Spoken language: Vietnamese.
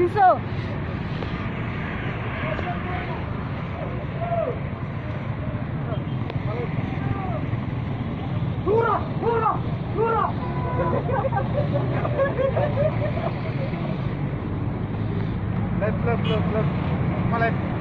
Alonso. Hurra! Hurra! Hurra! Left, left, left, left. Come on, left.